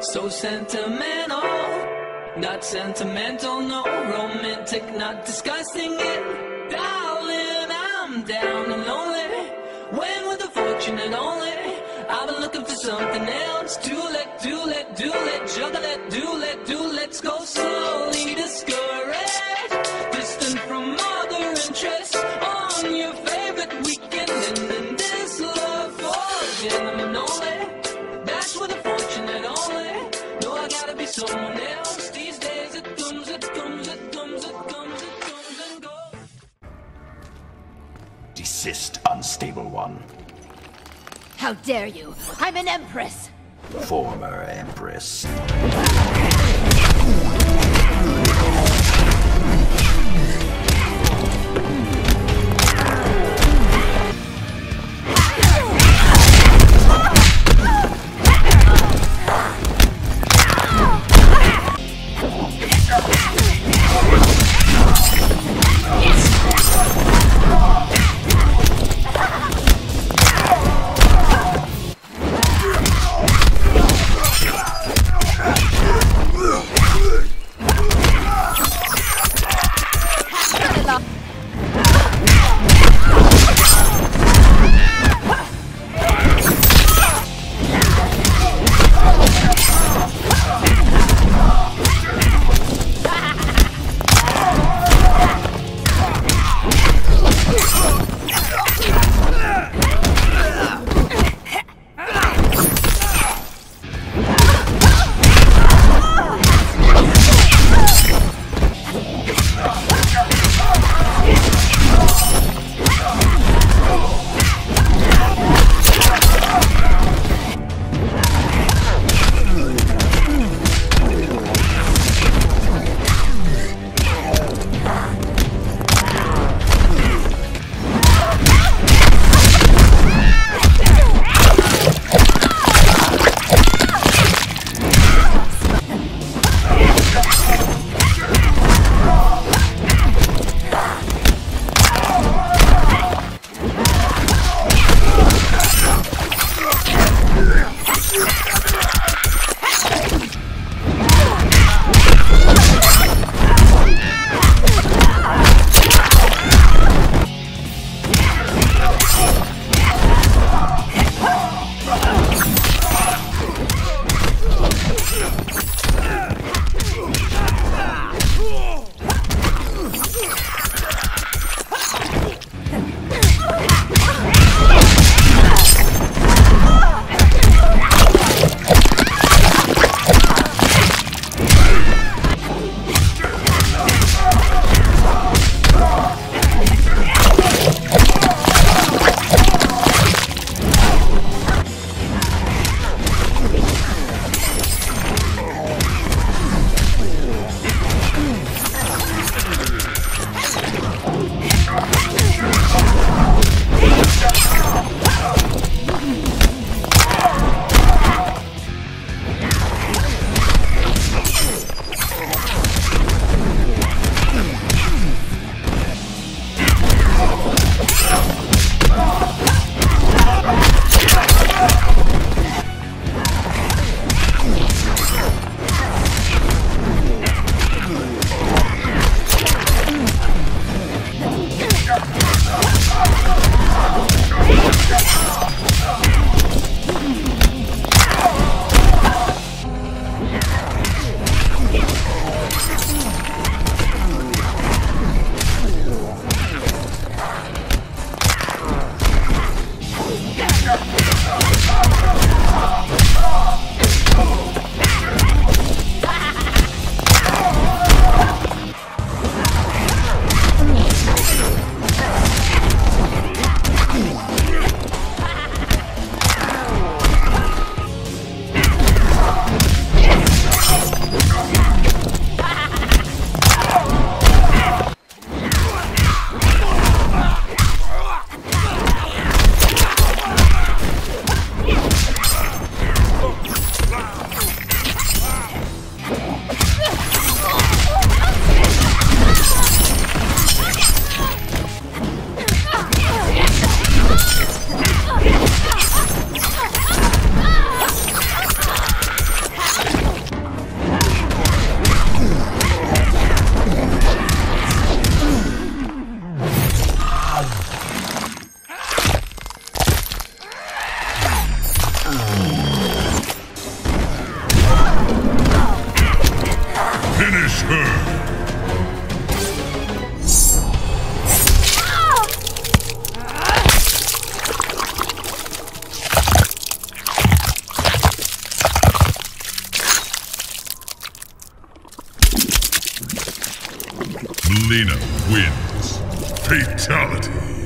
So sentimental, not sentimental, no romantic, not discussing it. Darling, I'm down and lonely. When with the fortunate only, I've been looking for something else. Do let, do let, do let, juggle it, do let, do let's go slowly Desist, unstable one. How dare you? I'm an empress! Former Empress. Mileena wins. Fatality.